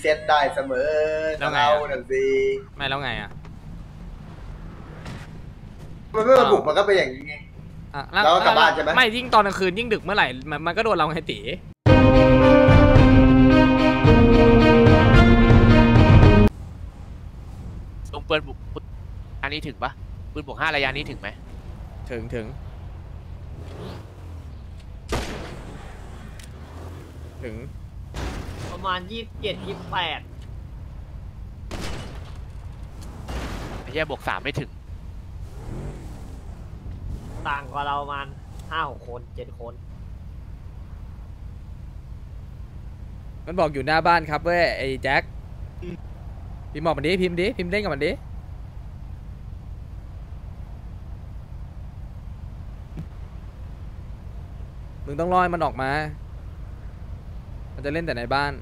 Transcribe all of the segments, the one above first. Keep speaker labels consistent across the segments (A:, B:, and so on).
A: เซตได้เสมอ
B: แล้วไง
A: เรา
B: อะ
A: หนึ่งสิ
B: ไม่แล้วไงอะ
A: มันไม่มาบุกมันก็เป็นอย่างนี้ไง
B: อะ
A: แล้วก็กลับบ้านใช่ไหม
B: ไม่ยิ่งตอนกลางคืนยิ่งดึกเมื่อไหร่มันมันก็โดนเราไงตี
C: ลงปืนบุกอันนี้ถึงปะปืนบวกห้าระยะนี้ถึงไหม
B: ถึงถึงถึง
D: ประมาณยี่สิบเจ็ดยี่สิบแปด
C: ไอ้เหี้ยบวกสามไม่ถึง
D: ต่างกว่าเราประมาณห้าหกคนเจ็ดคน
B: มันบอกอยู่หน้าบ้านครับเว้ยไอ้แจ็คพิมพ์บอกมันดิพิมพ์ดิพิมพ์เล่นกับมันดิมึงต้องรอให้มันออกมา มันจะเล่นแต่ในบ้าน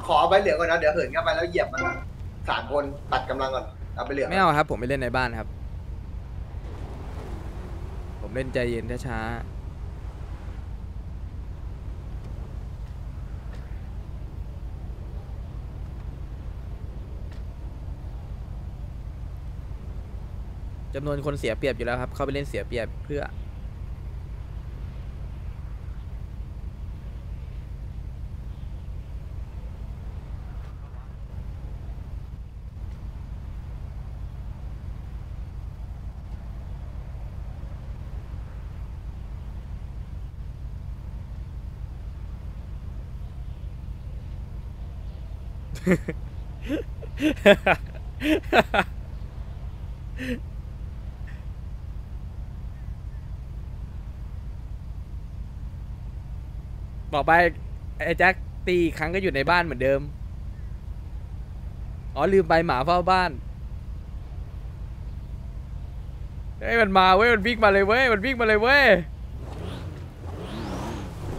A: ข อเอาใบเหลืองก่อนนะ เดี๋ยวเหินเข้าไปแล้วเหยียบมันสามคนตัดกำลังก่อน เอาไปเหลือง
B: ไม่เอาครับ ผมไม่เล่นในบ้านครับ ผมเล่นใจเย็นช้าๆจำนวนคนเสียเปรียบอยู่แล้วครับ เข้าไปเล่นเสียเปรียบเพื่อ บอกไปไอ้แจ็คตีครั้งก็อยู่ในบ้านเหมือนเดิม อ๋อลืมไปหมาเฝ้าบ้านเฮ้ยมันมาเว้ยมันวิ่งมาเลยเว้ยมันวิ่งมาเลยเว้ย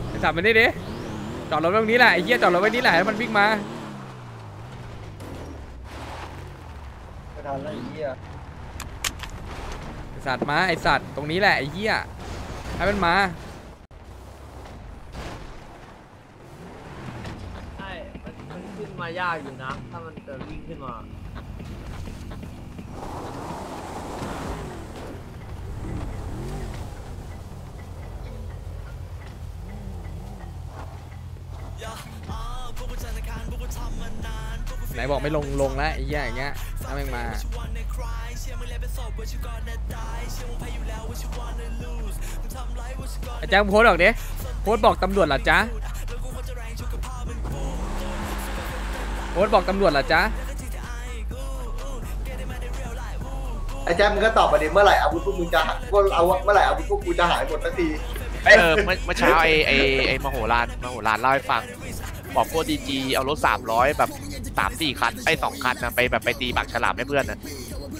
B: ไอ้สับมันนี่ดิจอดรถตรงนี้แหละไอ้เหี้ยจอดรถไว้นี่แหละให้มันวิ่งมา
A: ทันแล้วไอ้เหี้ย
B: ไอ้สัตว์มาไอสัตว์ตรงนี้แหละไอ้เหี้ยให้มันมา
D: ใช่มันมันขึ้นมายากอยู่นะ ถ้ามันจะวิ่งขึ้นมา
B: ไหนบอกไม่ลงลงแล้วไอ้เหี้ยอย่างเงี้ยถ้า แม่งมาไอ้แจ้งโพสต์บอกดิโพสต์บอกตำรวจเหรอจ๊ะโพสต์บอกตำรวจเหรอจ๊ะ
A: ไอ้แจ๊บมึงก็ตอบมาดิเมื่อไหร่อาวุธพวกมึงจะหายว่าเอาเมื่อไหร่อาวุธพวกกูจะหายหมดสักที
C: เออเมื่อเมื่อเช้าไอ้ไอ้ไอ้มโหฬารมโหฬารเล่าให้ฟัง บอกพวกดีจีเอารถสามร้อยแบบ สามสี่คันไอ้สองคันนะไปแบบไปตีปากฉลามให้เพื่อนนะ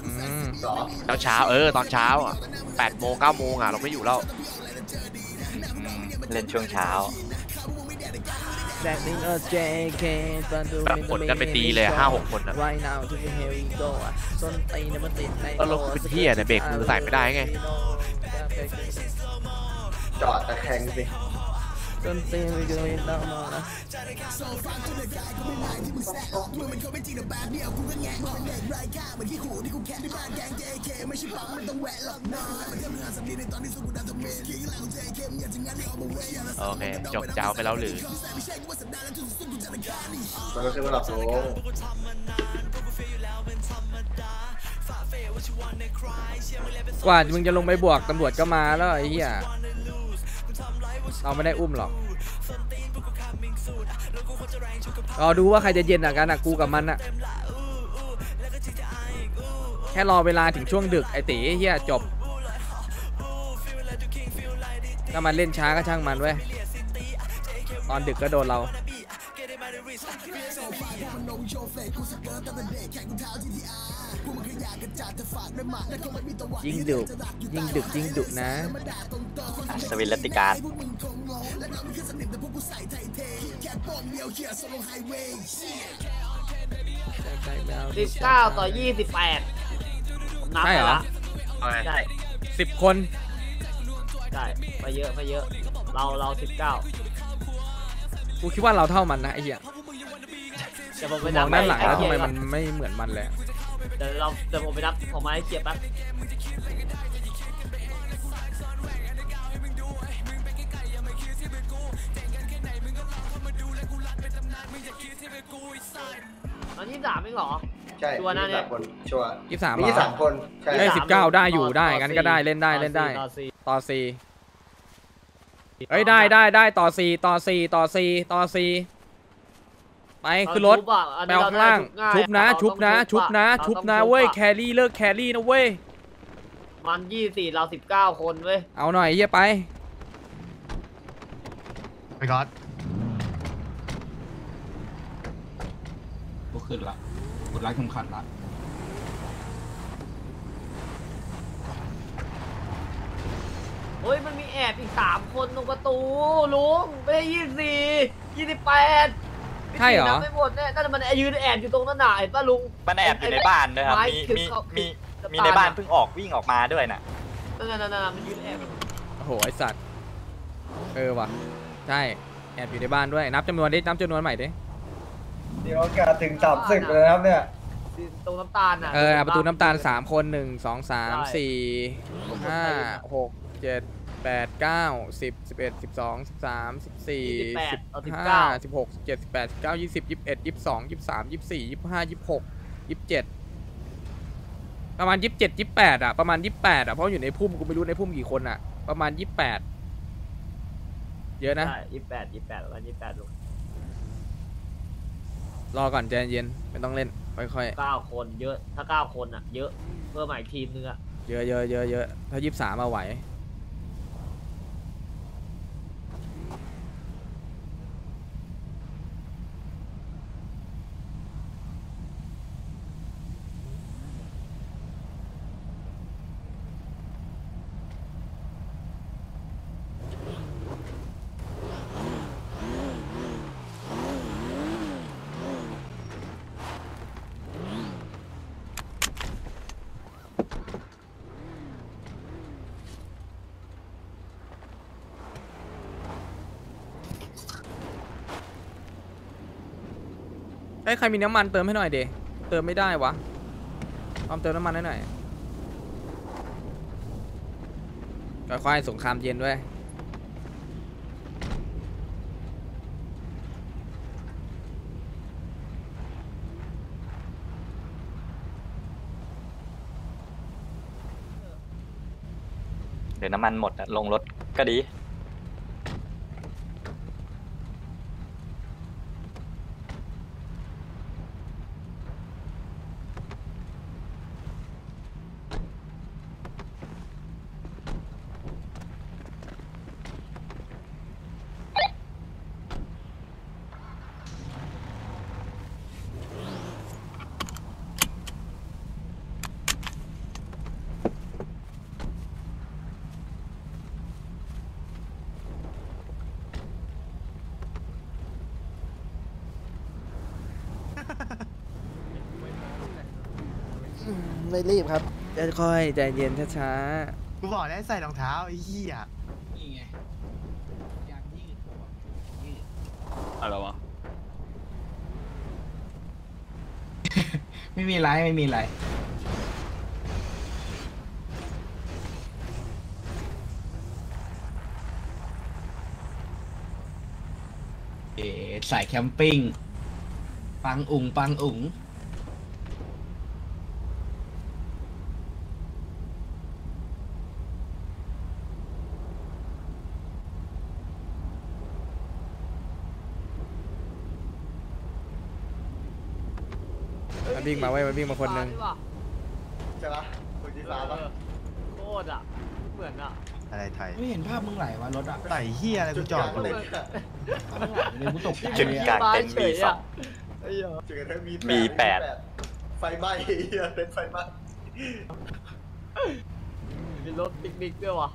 B: อืม
A: เหรอ
C: ตอนเช้าเออตอนเช้าอะแปดโมงเก้าโมงอะเราไม่อยู่แล้ว
E: เล่นช่วงเช้า
B: That thing of JK
C: แบบขนกันไปตีเลยห้าหกคนอะ
B: Right now to the here we go อะส้นตีนเนี่ยมันติดใน
C: แล้วรถเป็นเหี้ยเนี่ยเบรกมือใส่ไม่ได้ไง
A: จอดตะแคงสิ
B: ส้นตีนมันอยู่ในน้ำมันนะ
C: โอเค จบเจ้าไปแล้วหรือ
A: มันก็คือมันหลับลง
B: กว่ามึงจะลงไปบวกตำรวจก็มาแล้วไอ้เหี้ย เราไม่ได้อุ้มหรอกรอดูว่าใครจะเย็นอะกันอะกูกับมันอะแค่รอเวลาถึงช่วงดึกไอ้ตีเหี้ยจบ ถ้ามันเล่นช้าก็ช่างมันเว้ย ตอนดึกก็โดนเรา ยิ่งดึกยิ่งดึกยิ่งดุนะ
E: สวินรัตติการ
D: สิบเก้าต่อยี่สิบแปดนับ
B: ใช่
D: ไป
B: เหรอ
D: ละ
C: เอาไง
D: ใช่
B: สิบคน
D: ใช่ไปเยอะไปเยอะ เราเราสิบเก้า
B: กูคิดว่าเราเท่ามันนะไอ้เหี้ย
D: เดี๋ยวผมไป
B: ม
D: นั
B: อบงด้านหลังแล้ว
D: ให้
B: ทำไม
D: เคลียร์
B: มันไม่เหมือนมันเลย
D: เดี๋ยวเราเดี๋ยวผมไปนับผมมาให้เคลียร์แป๊บตอนที่สามเองเหรอ
A: ใช่
D: ชัวร์นะเนี่ย
A: มีสามคนชัวร์
B: ยี่สาม
A: มีสามคนใช่
B: ได้
D: ยี่
B: สิ
D: สาม
B: บเก้าได้อยู่
D: ต่อ
B: ได้
D: ต่อ
B: งั้น
D: สี่
B: ก็ได้เล่นได้
D: ต่อ
B: เล่นได้
D: ต่อสี่
B: ต่อสี่เอ้ยได้ได้ได้ต่อสี่ต่อสี่ต่อสี่ต่อสี่ ไปขึ้นรถ
D: เาชุบอะอัน
B: ไป
D: นี้
B: เอาข้างล่าง
D: เรได้
B: ชุบนะ
D: เรา
B: ชุบนะ
D: ต้อง
B: ชุบนะ
D: เรา
B: ชุบ
D: ต้อง
B: นะเว้ย
D: อะ
B: แครี่เลิกแครี่นะเว้ย
D: มันยี่สี่เราสิบเก้าคนเว้ย
B: เอาหน่อยเฮียไป
F: ไปก๊อต
G: ก็ขึ้นละกดไลค์คำขัดละ
D: เฮ้ย มันมีแอบอีกสามคนตรงประตู ลุงไม่ใช่ยี่สี่ยี่สิบแปด
B: ใช่เหรอ
D: ไม่หมดเนี่ยนั่นมันยืนแอบอยู่ตรงนั้นน่ะเห็นป่ะลุง
E: มันแอบอยู่ในบ้านด้วยครับ
D: ไม้
E: มี
D: คือ
E: มี
D: เขา
E: มี
D: คือ
E: มีในบ้านเพิ่งออกวิ่งออกมาด้วยน่ะ
D: นั่นนั่นนั่นมันยืนแอบ
B: โอ้โหไอสัตว์ เออว่ะ ใช่ แอบอยู่ในบ้านด้วย นับจำนวนดิ นับจำนวนใหม่ดิ
A: เดี๋ยวโอกาสถึงสามสิบเลยนะครับเนี่ย
D: ตรงน้ำตาลน่ะ
B: เออประตูน้ำตาลสามคนหนึ่งสองสาม
D: ใช่
B: สี่ห้าหกเจ็ด แปดเก้าสิบสิบเอ็ดสิบสองสิบสามสิบสี่
D: ยี่สิบแปด
B: สิบ
D: เอาสิบ
B: ห้า
D: เก้า
B: สิบหกสิบเจ็ดสิบแปดสิบเก้ายี่สิบยี่สิบเอ็ดยี่สิบสองยี่สิบสามยี่สิบสี่ยี่สิบห้ายี่สิบหกยี่สิบเจ็ดประมาณยี่สิบเจ็ดยี่สิบแปดอะประมาณยี่สิบแปดอะเพราะอยู่ในพุ่มกูไม่รู้ในพุ่มกี่คนอะประมาณยี่สิบแปดเยอะนะ
D: ใช่ยี่สิบแปดยี่สิบแปดประมาณยี่สิบแปดลุง
B: รอก่อนใจเย็นไม่ต้องเล่นค่อย
D: เก้าคนเยอะถ้าเก้าคนอะเยอะเพิ่มมาอีกทีมนึงอะ
B: ๆเยอะเยอะเยอะเยอะถ้ายี่สิบสามมาไหว เอ้ยใครมีน้ำมันเติมให้หน่อยเดเติมไม่ได้วะพร้อมเติมน้ำมันให้หน่อยค่อยๆสงครามเย็นด้วย
E: เดี๋ยวน้ำมันหมดอะลงรถก็ดี
B: ไม่รีบครับค่อยๆใจเย็นช้า
F: กูบอกแล้วให้ใส่รองเท้าไอ้เหี้ย
G: นี่ไงยางยืดยืด
E: อะไรวะ
G: ไม่มีไรไม่มีไรเอ๋สายแคมปิ้ง ปังอุ๋งปังอุ๋ง
B: วิ่งมาเว้ยมันวิ่งมาคนหนึ่ง
D: นี่ว่ะ
A: ใช่ปะคนที่สามปะ
D: เออโคตรอะ เหมือนอะ
F: อะไรไทย
G: ไม่เห็นภาพมึงไหลวะรถอะ
F: ไหลเฮียอะไรกูจอดอยู่
G: ภาพมึงไหลเลยกูตกใจ
E: จุด
G: เลย
E: กลา
G: อะ
E: งเต็นท์มีสอง
D: ไอ้เหี้ย
A: เจอกันทั้งมี
E: มีแปด
A: ไฟไหม้เหี้ยเป็นไฟไหม้
D: มีรถปิกนิกด้วยวะ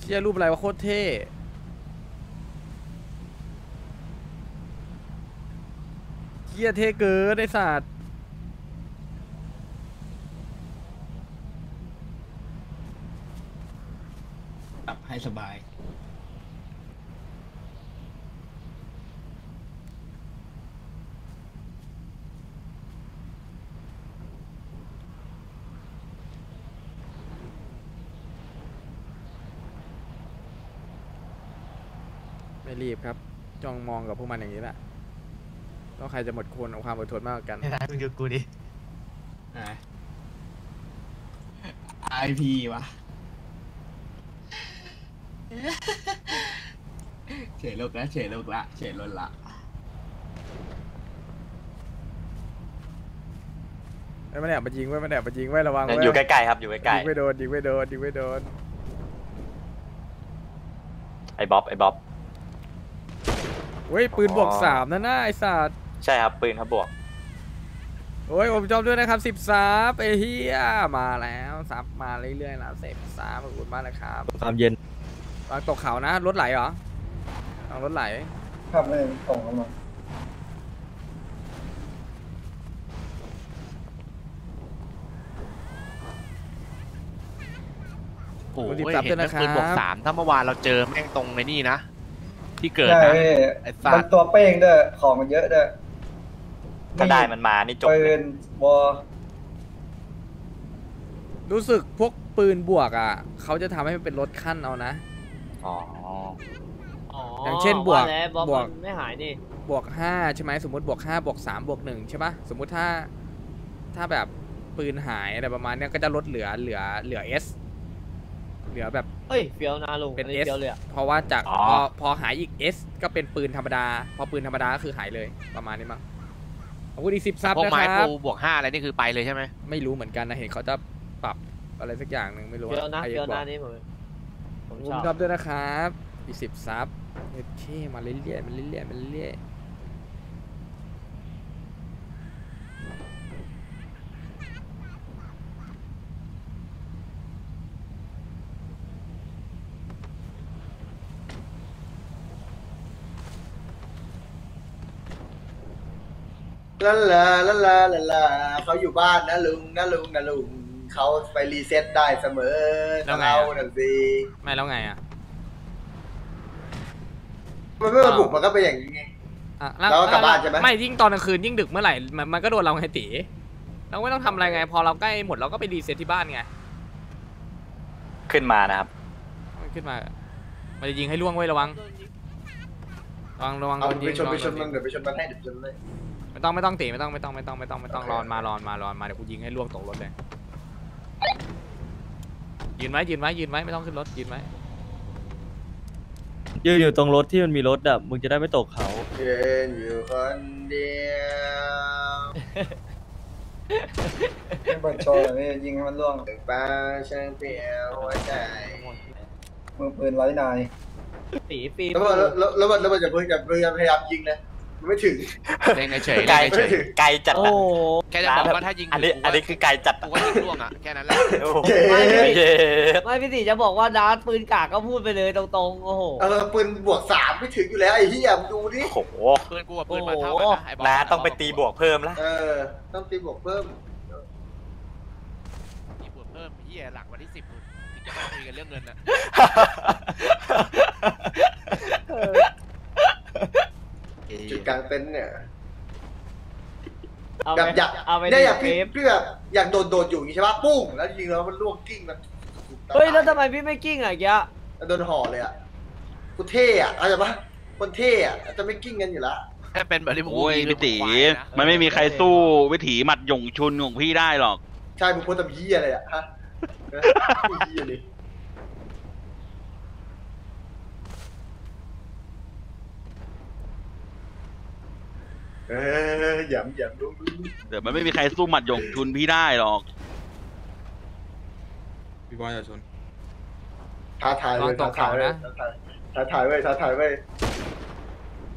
B: เชี่ยรูปอะไรวะโคตรเท่ เชี่ยเท่เกินไอสัตว์
G: หลับให้สบาย
B: ไม่รีบครับ จ้องมองกับพวกมันอย่างนี้แหละ ต้องใครจะหมดควรความอดทนมากกว่ากัน
F: ไม่ได้มึงดูกูดิ
G: ไอพีวะเฉยโลกละเฉยโลกละเฉยลนละ
B: ไอ้ยมันแอบมายิงไว้ยมันแอบมายิงไว้ยระวังไว้
E: อยู่ใกล้ๆครับอยู่ใกล้
B: ยิงไม่โดนยิงไม่โดนยิงไม่โดน
E: ๆไอ้บ๊อบไอ้บ๊อบ
B: เฮ้ยปืนบวก
E: อ๋อ
B: สามนะน่าไอสัตว์
E: ใช่ครับปืนครับบวก
B: โอ้ยผมชอบด้วยนะครับสิบซับไอ้เฮียมาแล้วซับมาเรื่อยๆแล้วสิบซับขอบคุณมากนะครับ
H: ความเย็น
B: วางตกเขานะรถไหลเหรอวางรถไหล
A: ครับไม่ส่งเข้ามา
C: โอ้โห
B: คุณดิบ
C: เห็
B: ซับด้วย
C: น
B: นะ
C: นะ
B: ครับ
C: ปืนบวกสามถ้าเมื่อวานเราเจอแม่งตรงในนี่นะ ที่เกิด
I: ใช่
C: นะ
I: พี่
C: ไอ้สั
I: มั
C: ต
I: น
C: ว์
I: ตัวเป้งด้วยของมันเยอะด้วย
E: ถ้าได้มันมานี่จบ
I: ปื
E: เลย
I: นวอ
B: รู้สึกพวกปืนบวกอะเขาจะทำให้มันเป็นรถขั้นเอานะ
E: อ๋อ
B: อย่างเช่นบวกา
D: แล้วบวก
B: บวก
D: มันไม่หายนี่
B: บวกห้าใช่ไหมสมมติบวกห้าบวกสามบวกหนึ่งใช่ปะสมมุติถ้าถ้าแบบปืนหายอะไรประมาณเนี้ยก็จะลดเหลือเหลือเหลือ S เหลือแบบ
D: เฮ้ยเฟี้ยวนะลุง
B: เป็น
D: อันนี้
B: S
D: เฟี้ยวเลยอะ
B: เพราะว่าจาก
E: อ๋อ
B: พอพอหายอีก S ก็เป็นปืนธรรมดา พอปืนธรรมดาก็คือหายเลยประมาณนี้มั้ง ขอบคุณอีกสิบซับ
C: พวก
B: นะ
C: ไม้
B: ครั
C: ปู
B: บ
C: บวกห้าอะไรนี่คือไปเลยใช่ไหม
B: ไม่รู้เหมือนกันนะ เห็นเขาจะปรับอะไรสักอย่างหนึ่งไม่รู้
D: เฟี้ยวนะ
B: ใคร
D: เฟี้ยว
B: บอ
D: นะ
B: ก
D: นี่ผมผม
B: ขอบ
D: ช
B: คุ
D: อ
B: ณ
D: บ
B: ครับด้วยนะครับอีกสิบซับโอเคมาเรื่อยๆมาเรื่อยๆมาเรื่อย
A: ลาลาลาลาลาลาเขาอยู่บ้านนะลุงนะลุงนะลุงเขาไปรีเซ็ตได้เสมอ
B: แล้วไง
A: เรา
B: อะ
A: นั่นสิ
B: ไม่แล้วไงอะ
A: มันไม่มาบุกมันก็เป็นอย่างนี้ไง
B: อะ
A: เราก็กลับบ้านใช่ไหม
B: ไม่ยิ่งตอนกลางคืนยิ่งดึกเมื่อไหร่มันมันก็โดนเราไงตีเราไม่ต้องทำอะไรไง พอเราใกล้หมดเราก็ไปรีเซ็ตที่บ้านไง
E: ขึ้นมานะครับ
B: มันขึ้นมามันจะยิงให้ร่วงไว้ระวังระวังระวัง
A: เอา
B: โดนยิ
A: ไป
B: ง
A: ชนไปชน
B: ระ
A: มั
B: วันงโดนยิง
A: เดี๋ยวไปชนมันให้เดี๋ยวไปชนเลย
B: ไม่ต้องไม่ต้องตีไม่ต้องไม่ต้องไม่ต้องไม่ต้องไม่ต้อง
A: โอเค
B: รอนมารอนมารอนมาเดี๋ยวกูยิงให้ล่วงตกรถเลยยืนไว้ยืนไว้ยืนไว้ไม่ต้องขึ้นรถยืนไว้
H: ยืนอยู่ตรงรถที่มันมีรถอะมึงจะได้ไม่ตกเขา
A: เดินอยู่คนเดียว
I: ไม่เปิดโชว์เลยพี่ยิงให้มันล่วง
A: ถึงป้าช่างเปลี่ยวหัวใจ
I: มือปืนร้อยนาย
D: ตีฟิล์ม
A: แล้วมันแล้วแล้วมันแล้วมันจะเพิ่งจะพยายามพยายามยิงนะมัน ไม่ถึง
C: เล่นเฉยๆ
E: ไกล
C: เล่นเฉย
E: ไกลจัด
D: โอ้
E: อะ
D: โห
C: ๆแค่จะบอกว่าถ้ายิง
E: อันนี้
C: กู
E: อันนี้คือไกลจัด
C: กูก็ยิงล่วงอะแค่นั้นแหละ
E: โอ้โห
D: ไม่พี่
E: เย้
D: ไม่พี่ติจะบอกว่าดาร์ตปืนกากก็พูดไปเลยตรงๆโอ้โห
A: เออปืนบวกสามไม่ถึงอยู่แล้วไอ้เหี้ยมึงดูดิ
E: โอ้โห
C: ปืนกูกับปืนมาเท่ากันนะไอ้บอล
E: น้าต้องไปตีบวกเพิ่มละ
A: เออต้องตีบวกเพิ่ม
C: ตีบวกเพิ่มเฮียหลังวันที่สิบถึงจะมาคุยกันเรื่องเงินนะ
A: จุดกลางเต็นท์เนี่ย
D: เอา
A: แบ
D: ไป
A: บอยาก
D: เอาไป
A: เนี่ยอยาก
D: เฟ
A: พี่
D: ฟ
A: พี่แบบอยากโดดโดดอยู่อย่างงี้ใช่ปะปุ้งแล้วยิงแล้วมันล่วงกิ้งแบบ
D: เฮ้ยแล้วทำไมพี่ไม่กิ้งอะแก
A: โดนห่อเลยอะกูเท่อะเข้าใจปะคนเท่อะจะไม่กิ้งกันอยู่ละ
C: ถ้าเป็นแบบที่ผม
H: โอ้ย
C: มี
H: พี่ตี
C: ควายนะ
H: มันไม่มีใครสู้วิถีหมัดหยงชุนของพี่ได้หรอก
A: ใช่มึงโพสต์ทำเหี้ยอะไรอะฮะฮะไอ้ เออหยำหยำ
H: เดี๋ยวมันไม่มีใครสู้หมัดยงชุนพี่ได้หรอก
B: พี่บอยอย่าชน
A: ท้าทายเล
B: ลอยงต
A: ท้ากทา
B: เขาย
A: เลย
B: นะ
A: ท้าทายเว้ยท้าทายเว้ย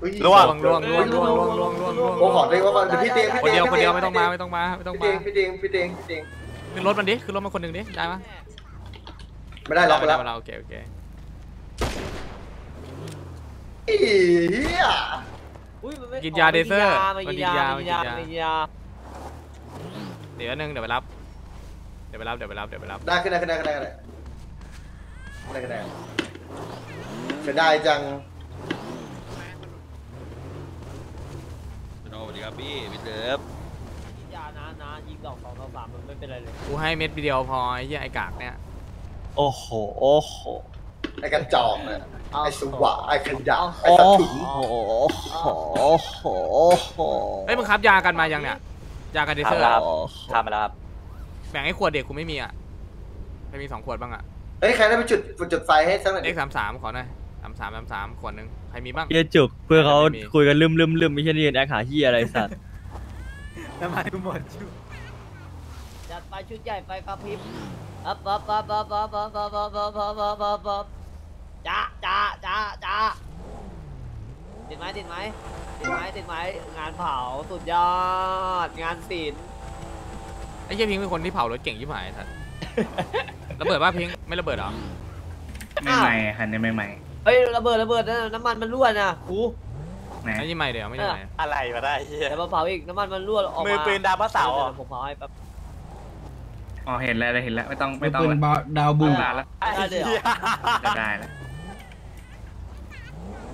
A: อุ๊ย
B: ล่วง ล่วงล่วงล่วงล่วงล่วงล่วงล่วง
A: โอ้โอเต้นก็มาเดี๋ยวพี่เตียงพี่
B: คน
A: เดี
B: ยวคนเดียวไม่ต้องมาไม่ต้องมาไม่ต้องมาพี่
A: เตียงพี่เตียงพี่เตียงพี่เตียง
B: ขึ้นรถมันดิขึ้นรถมันคนหนึ่งดิได้ปะ
A: ไม่ได้ล็อกไปแล้ว
B: เราโอเคโอเค
A: อีเหี้ย
D: อุ้ยมันไม่
B: กินยาเดเซอร์
D: มัน
B: มัน
D: กิ
B: กิ
D: น
B: น
D: ยายามั
B: มันน
D: กิ
B: กิ
D: น
B: น
D: ยายา มันกินยา
B: เดี๋ยวนึงเดี๋ยวไปรับ เดี๋ยวไปรับเดี๋ยวไปรับเดี๋ยวไปรับ
A: ได้ขึ้นได้ขึ้นได้ขึ้นได้ขึ้นได้ขึ้นได้ขึ้นได้เสียดายจัง
H: สวัสดีครับพี่พี่เติบ
D: กินยานะนะยิงดอกสองดอกสามมันไม่เป็นไรเลย
B: กูให้เม็ดเดียวพอไอ้เหี้ยไอ้กากเนี่ย
E: โอ้โหโอ้โห
A: ไอ้กระจอกเนี่ย
D: เอา
A: ไอ้สวะไอ้ขยะ
D: เอา
A: ไอ้สะถุน
E: โอ้โห โอ้โหโอ้โห
B: เอ้ยมึงครับยากันมายังเนี่ยยากันเดเซอร์
E: ครับ
B: อะ
E: ทำมาแล้วครับ
B: แบ่งให้ขวดเด็กกูไม่มีอะใครมีสองขวดบ้างอะ
A: เฮ้ยใครได้ไปจุดจุดไฟให้สักหน่อย
B: เล
A: ดิ
B: ขสามสามขอหน่อยสามสามสามสามขวดหนึ่งใครมีบ้าง
J: เฮียจุกเพื่อเขา
B: ไม่มี
J: คุยกันลืมลืมลืมไม่ใช่นี่แอคหาเฮียอะไรสัตว์
D: จัดไปชุดใหญ่ไฟกระพริบปั๊บปั๊บปั๊บปั๊บปั๊บปั๊บปั๊บปั๊บปั๊บปั๊บปั๊บปั๊บปั๊บจ้าจ้าจ้าจ้า ติดไหมติดไหมติดไหมติดไหมงานเผาสุดยอด งานศิลป์
B: ไอ้เหี้ยพิงค์เป็นคนที่เผารถเก่งยิ่งหายสัสระเบิดป่ะพิงค์ไม่ระเบิดเหรอ
D: ไม่ใหม่คันนี้ไม่ใหม่เฮ้ยระเบิดระเบิดนะน้ำมันมันรั่วนะครู
B: ไม่ใช่ใหม่เดี๋ยวไม่ใช่ใหม่
E: อะไรมาได้เฮีย
D: เดี๋ยวมาเผาอีกน้ำมันมันรั่วออกมา
E: มือปืนดาวพระเสาร์เหรอ
D: ดี๋ยวผมเผาให้แป๊บ
K: อ๋อเห็นแล้วเห็นแล้วไม่ต้อง
G: ไม่
K: ไม่
G: ต้
K: ต้
G: อ
K: องง
G: เป็นดาวบู
K: ลาแล้ว
D: ได้เลยเหรอ
K: จะได้แล้ว
B: เ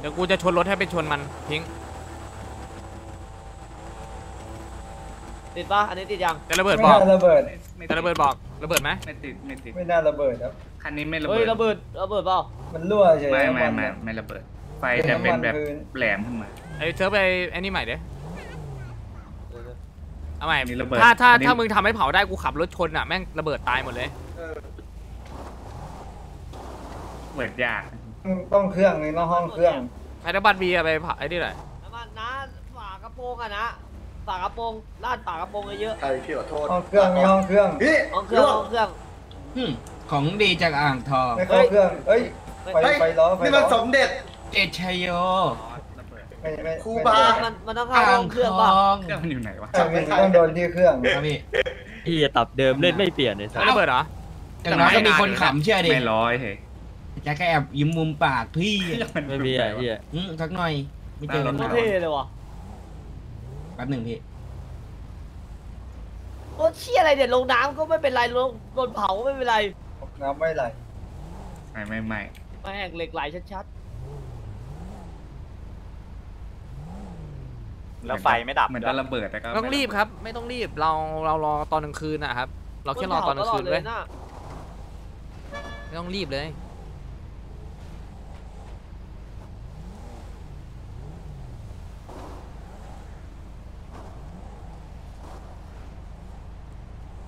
B: ดี๋ยวกูจะชนรถให้ไปชนมันพิงค์
D: ติดปะอันนี้ติดยัง
B: จะระเบิด
I: ไม่
B: บอก
I: น่าระเบิด
B: จะระเบิดบอกระเบิดไหม
K: ไม่ติดไม่ติด
I: ไม่น่าระเบิดครับ
K: คันนี้ไม่ระ
D: เฮ้
K: เบิ
D: ย
K: ด
D: ระเบิดระเบิดเปล่า
I: มันรั่วเฉย
K: ไม่
I: น้ำ
K: ไม่
I: น
K: ไม่
I: อะ
K: ไม่ระเบิด ไฟจะเป็นแบบแหลมขึ้นมา
B: ไอ้เซิร์ฟไปไอ้นี่ใหม่เด้เอาใหม่
K: อันนี้ระเบิด
B: ถ้าถ้า
K: อันนี้
B: ถ้ามึงทำให้เผาได้กูขับรถชนอะแม่งระเบิดตายหมดเลย
K: เปิดยาก
I: ต้องเครื่องนี่ต้องห้องเครื่อง
B: ไอ้ดับบัตบีไปเผาไอ้นี่หน่อย
D: น้ำมันนะฝากระโปรงอะนะฝากระโปรงลาดฝากระโปรงเยอะ
A: ใครพี่ขอโทษ
I: ห้องเครื่องมีห้องเครื่อง
A: พี่
D: ๆห้องเครื่อง
A: ล่ว
D: ห้องเครื่อง
G: อืมของดีจากอ่างทอง
I: ไม่เข้าเครื่องเอ้ยไฟ
A: เฮ้ย
I: ไฟล้อไฟ
A: นี่
I: ล้
A: มัน
I: อ
A: สมเด็จ
G: เจดชัยโย
K: ระเบิด
I: ไม่ไม่
A: ครู
I: ไม่
A: บา
D: มันมันต้องเข้า
G: อ่า
D: ห้องงเครื่องป่ะ
G: ทอง
K: เครื่องมันอยู่ไหนวะ
I: ใช่มันต้องโดนที่เครื่อง
G: ครับพี่
J: เฮียตับเดิมเล่นไม่เปลี่ยนเลยสัต
B: ไม่
J: ว์
B: ระเบิดเหรอ
G: อย่างน้อยก็มีคนขำเชื่อดิ
K: ไม่ร้อยเฮ้ย
G: แจ็คก็แอบยิ้มมุมปากพี่
J: ไม่มีอะเฮีย
G: อืมสักหน่อย ไม่เจอกัน
D: โคต
G: นารน
D: เท่เลยว่ะ
G: แป๊บหนึ่งพี่
D: โอ้เชี่ยอะไรเนี่ยลงน้ำก็ไม่เป็นไรลงโดนเผาก็ไม่เป็นไร
I: น้ำไม่ไหล
K: ไม่ไม่ไม่
D: แม่งเหล็กไหลชัด
E: แล้วไฟไม่ดับ
K: เหมือน
E: ด้ว
K: จะ
E: ย
K: ระเบิดแต่ก็
B: ไม่ต้องรีบครับ ไม่ต้องรีบเราเรารอตอนกลางคืนนะครับ
D: ๆ
B: เราแค่รอตอนกลางคืน
D: เล
B: เว้ย
D: ยนะ
B: ไม่ต้องรีบเลย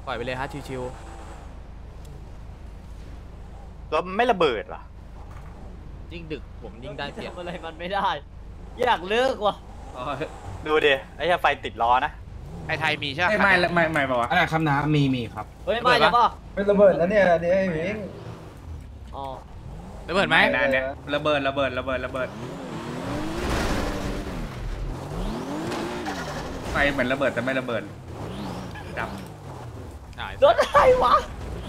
B: ปล่อยไปเลยฮะชิว
E: แล้วไม่ระเบิดเหรอ
B: ๆยิ่งดึกผมยิ่งได้เปรียบ
D: ทำอะไรมันไม่ได้ อยากเลิกว่ะ
K: อ๋อ
E: ดูดิไอ้เหี้ยไฟติดล้อนะ
C: ไอไทยมีใช่ไหม
K: ไม่ไม่ไม่ไม่บอกว่า
G: อะไรคำน้ำมีมีครับ
D: เฮ้ยไม่ใช่ป่ะ
I: ไม่ระเบิดนะเนี่ยนี่ไอ้หมิง
D: อ๋อ
B: ระเบิดไหม
K: นานเนี่ยระเบิดระเบิดระเบิดระเบิดไฟเหมือนระเบิดแต่ไม่ระเบิดดับ
B: อ่า
D: โดนอะไรวะ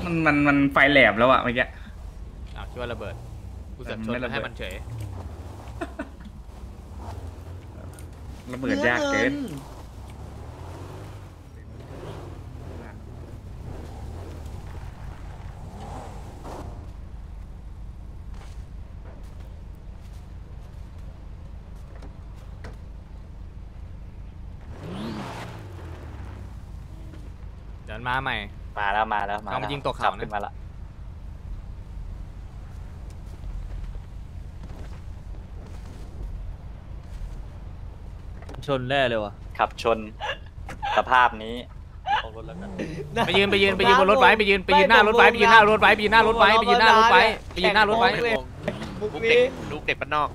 K: มันมันมันไฟแหลมแล้วอะเมื่อกี้
B: อ่าคิดว่าระเบิดกูจะ
K: แต่
B: ช
K: มัน
B: น
K: ไม่ระเบิด
B: ให้มันเฉย
K: ระเบิดยากเกิน
B: มันมาใหม่
E: มาแล้วมาแล้วมา
B: เอามา
E: แล้ว
B: ยิงตกเขา
E: ขับ
B: นะ
E: ขึ้นมาละ
J: ชนแน่เลยว่ะ
E: ขับชนสภาพนี้เอารถแล้วกัน
B: ไปยืนไปยืนไปยืนบนรถไว้ไปยืนไปยืนหน้ารถไว้ไปยืนหน้ารถไว้ไปยืนหน้ารถไว้ไปยืนหน้ารถไว้ไปยืนหน้ารถไว้
D: มุก
C: ลูก
D: นี้
C: เด็กลูกเด็กบ้านนอก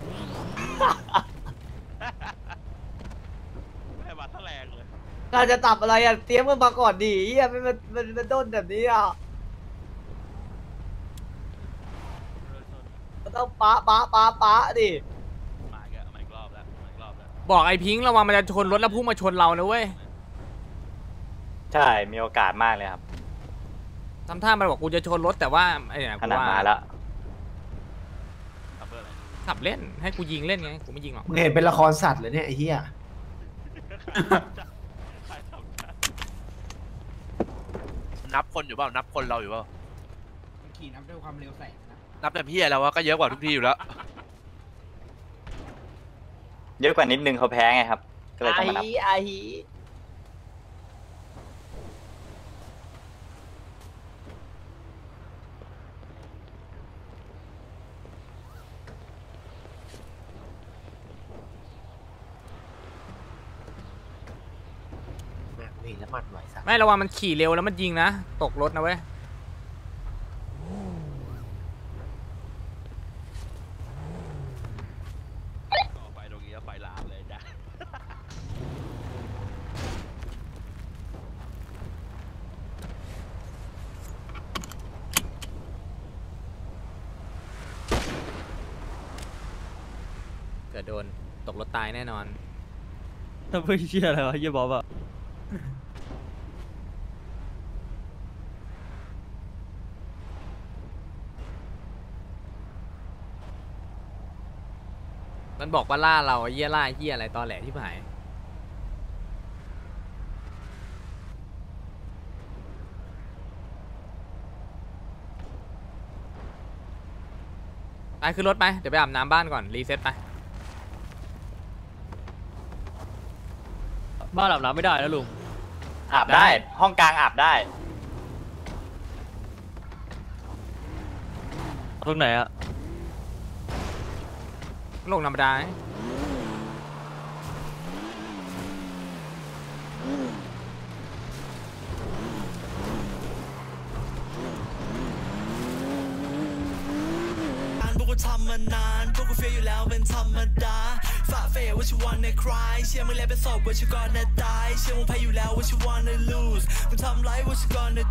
H: ไม่มาแถลงเลย
D: การจะตับอะไรอะเตรียมมันมาก่อนดิเฮียไม่มันมันมันโดนแบบนี้อะมันต้องป้าป้าป้าป้าดิ
H: มาอีกแล้วมาอีกรอบแล้วมาอีกรอบแล้ว
B: บอกไอ้พิงค์ระวังมันจะชนรถแล้วพุ่งมาชนเรานะเว้ย
E: ใช่ มีโอกาสมากเลยครับ
B: ทำท่ามันบอกกูจะชนรถแต่ว่าไอ้เนี่ย
E: ข
B: กู
E: นาด
B: ว่า
E: มาแล้ว
H: ขับเบอร์อะไร
B: ขับเล่นให้กูยิงเล่นไงกูไม่ยิงหรอก
F: มึงเห็นเป็นละครสัตว์เลยเนี่ยไอ้เหี้ย
H: ใครทำได้
C: นับคนอยู่เปล่านับคนเราอยู่เปล่า
G: ขี่นับด้วยความเร็วแสงนะ
C: นับแต่พี่แล้วว่าก็เยอะกว่าทุกทีอยู่แล้ว
E: เยอะกว่านิดนึงเขาแพ้ไงครับ ก็เลยต้องมานับ
D: อาฮีอาฮี
F: แม่งเห็นแล้วหมัน ไหวสัตว์
B: ไม่ระวังมันขี่เร็วแล้วมันยิงนะ ตกรถนะเว้ย
H: ต่อไปตรงนี้ก็ไปลามเลยจ้ะ
B: เกิดโดนตกรถตายแน่นอน
J: ถ้าไม่เชี่ยอะไรวะเฮียบ๊อบอะ
B: มันบอกว่าล่าเราไอ้เหี้ยล่าไอ้เหี้ยอะไรตอแหลที่หายไปขึ้นรถไป เดี๋ยวไปอาบน้ำบ้านก่อน รีเซ็ตไป
J: บ้านอาบน้ำไม่ได้นะลุง
E: อาบได้ ห้องกลางอาบได้
J: ตรงไหนอะ
B: ลงธรรมดาไง
L: พวกกูทำมานานพวกกูเฟียอยู่แล้วเป็นธรรมดาฝ่าเฟยว่าชิวันในคลายเชื่อมึงแล้วเป็นศพว่าชิว gonna die เชื่อมึงแพ้อยู่แล้วว่าชิวัน lose มึงทำไรว่าชิ gonna do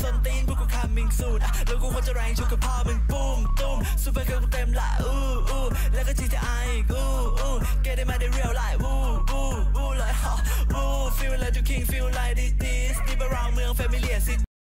L: ส้นตีนพวกกูคามิงสูดแล้วกูควรจะแรงชุกกับพ่อมึงปุ้มตุ้มซูเปอร์เกิร์ลกูเต็มละอู้อู้แล้วก็จีทีไออู้อู้แก
B: ได้มาได้เรียลไลฟ์วู้วู้วู้เลยฮะวู้ฟิลเลยทุกคิงฟิลไลท์ดิสดิสดิบาราวเมืองแฟมิเลียซิ